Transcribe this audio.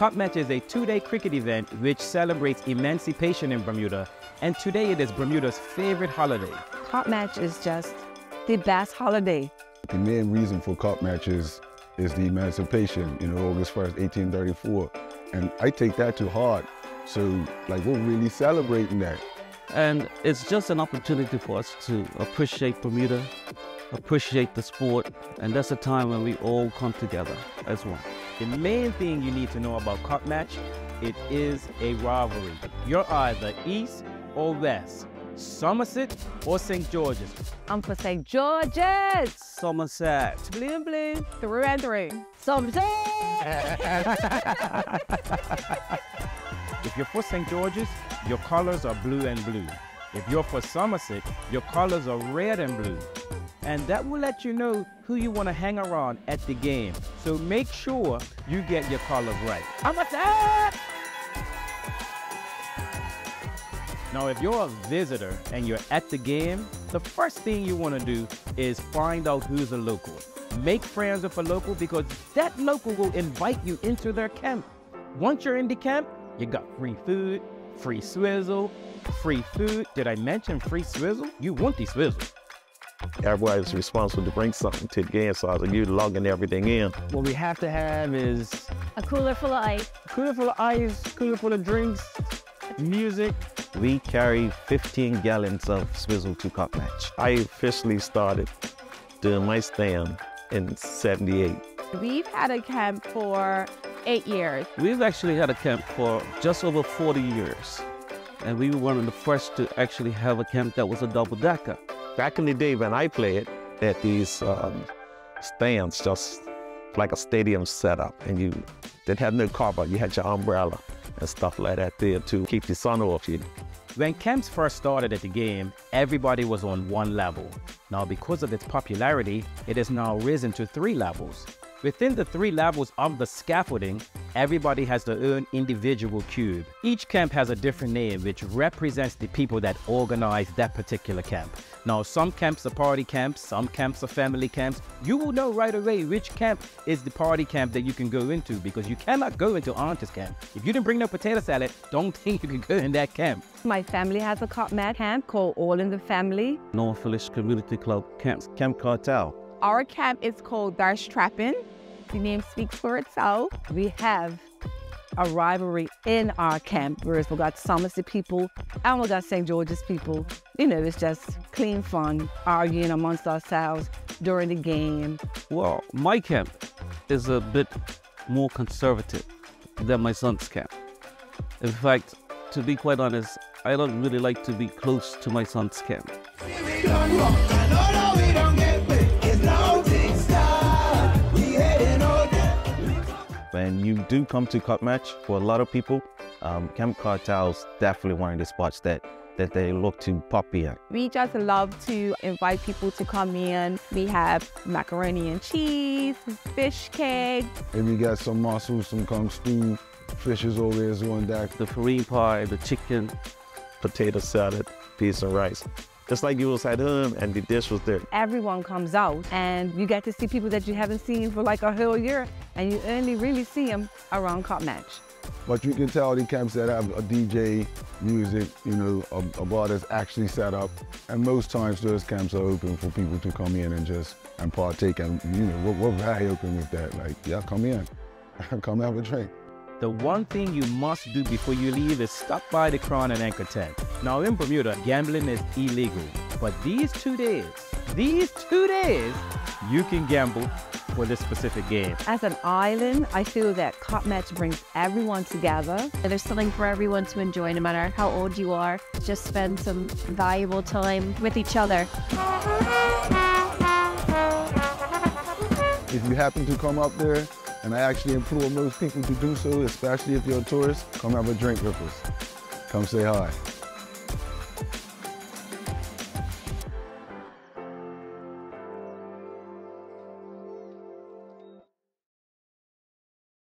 Cup Match is a two-day cricket event which celebrates emancipation in Bermuda, and today it is Bermuda's favorite holiday. Cup Match is just the best holiday. The main reason for Cup Matches is the emancipation, you know, August 1st, 1834. And I take that to heart. So, like, we're really celebrating that. And it's just an opportunity for us to appreciate Bermuda, appreciate the sport, and that's a time when we all come together as one. The main thing you need to know about Cup Match, it is a rivalry. You're either east or west, Somerset or St. George's. I'm for St. George's. Somerset. Blue and blue, through and through. Somerset. If you're for St. George's, your colors are blue and blue. If you're for Somerset, your colors are red and blue. And that will let you know who you want to hang around at the game. So make sure you get your colors right. Somerset! Now, if you're a visitor and you're at the game, the first thing you want to do is find out who's a local. Make friends with a local because that local will invite you into their camp. Once you're in the camp, you got free food, free swizzle, free food. Did I mention free swizzle? You want the swizzle. Everybody's responsible to bring something to the game, so I was like, you're logging everything in. What we have to have is A cooler full of ice. cooler full of ice, cooler full of drinks, music. We carry 15 gallons of swizzle to cup match. I officially started doing my stand in 78. We've had a camp for eight years. We've actually had a camp for just over 40 years. And we were one of the first to actually have a camp that was a double decker. Back in the day when I played, at these um, stands, just like a stadium setup, and you didn't have no cover. You had your umbrella and stuff like that there to keep the sun off you. When camps first started at the game, everybody was on one level. Now, because of its popularity, it has now risen to three levels. Within the three levels of the scaffolding, everybody has their own individual cube. Each camp has a different name which represents the people that organize that particular camp. Now, some camps are party camps, some camps are family camps. You will know right away which camp is the party camp that you can go into because you cannot go into Auntie's camp. If you didn't bring no potato salad, don't think you can go in that camp. My family has a Cup Match camp called All in the Family. North Village Community Club Camp, Camp Cartel. Our camp is called Dash Trapping. The name speaks for itself. We have a rivalry in our camp, whereas we got Somerset people and we got St. George's people. You know, it's just clean fun, arguing amongst ourselves during the game. Well, my camp is a bit more conservative than my son's camp. In fact, to be quite honest, I don't really like to be close to my son's camp. When you do come to Cup Match, for a lot of people, um, Camp Cartel's definitely one of the spots that, that they look to pop in. We just love to invite people to come in. We have macaroni and cheese, fish cake. If you got some mussels, some kung stew, fishes over there is on that. The farine pie, the chicken, Potato salad, peas and rice. Just like you was at home and the dish was there. Everyone comes out and you get to see people that you haven't seen for like a whole year and you only really see them around Cup Match. But you can tell the camps that have a DJ, music, you know, a, a bar that's actually set up. And most times those camps are open for people to come in and just and partake. And, you know, we're, we're very open with that. Like, yeah, come in, come have a drink. The one thing you must do before you leave is stop by the Crown and Anchor tent. Now in Bermuda, gambling is illegal. But these two days, these two days, you can gamble for this specific game. As an island, I feel that Cup Match brings everyone together. There's something for everyone to enjoy, no matter how old you are. Just spend some valuable time with each other. If you happen to come up there, and I actually implore most people to do so, especially if you're a tourist, come have a drink with us. Come say hi.